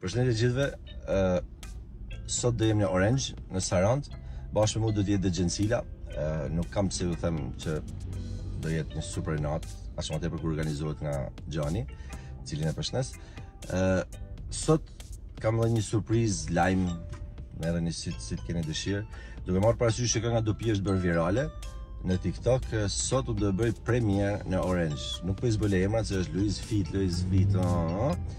Përshëndetje të gjithëve. Ë sot do jem në Orange, në Sarandë. Bashkë me mua do të jetë DJ Xhensila. Ë nuk kam pse ju them që do jetë një super natë, as më tepër kur organizohet nga Xhani, të cilin e përshëndes. Ë sot kam edhe një surprizë, lajm edhe një si si keni dëshirë. Duke marrë parasysh që kënga do pi është bërë virale në TikTok, sot do të bëjë premierë në Orange. Nuk po i zbuloj emrat se është Luiz feat, Luiz feat. Oh, oh.